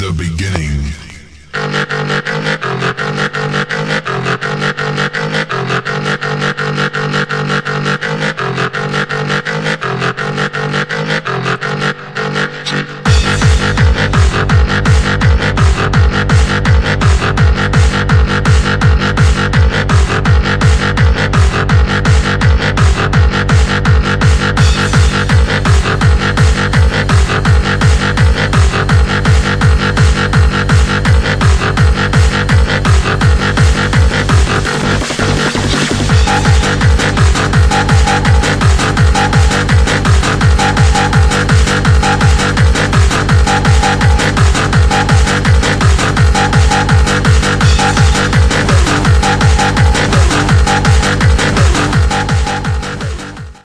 the beginning.